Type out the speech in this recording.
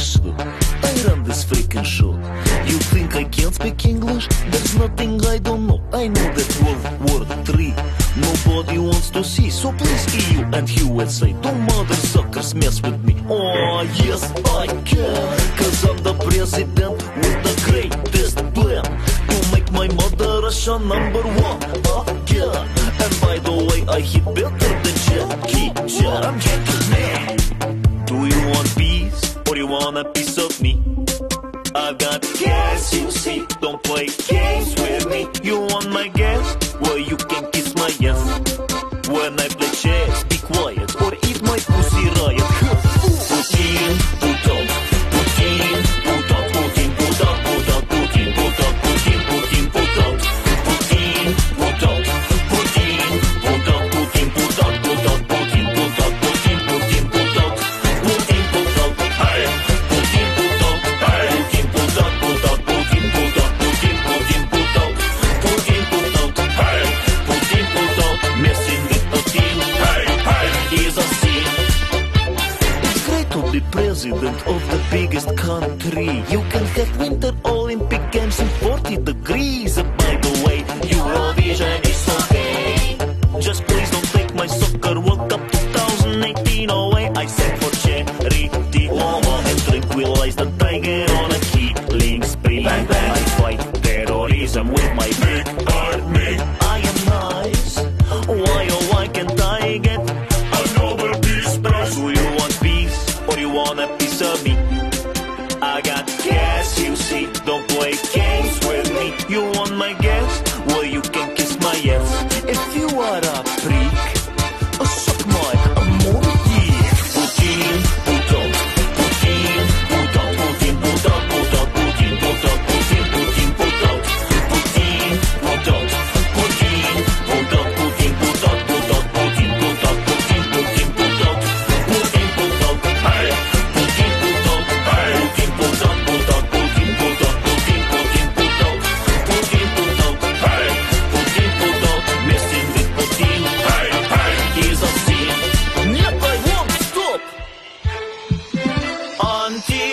I run this freaking show. You think I can't speak English? There's nothing I don't know. I know that World War Three nobody wants to see. So please EU and USA, don't mother suckers mess with me. Oh yes I can, cause I'm the president with the greatest plan to make my mother Russia number want a piece of me? I've got gas, you see. Don't play games with me. You want my gas? Well, you can kiss my ass. When I play chess, be quiet president of the biggest country. You can have Winter Olympic Games in 40 degrees. By the way, Eurovision is okay. Just please don't take my soccer World Cup 2018 away. I sent for charity over and tranquilize the tiger on a killing spree. I fight terrorism with my want a piece of me? empty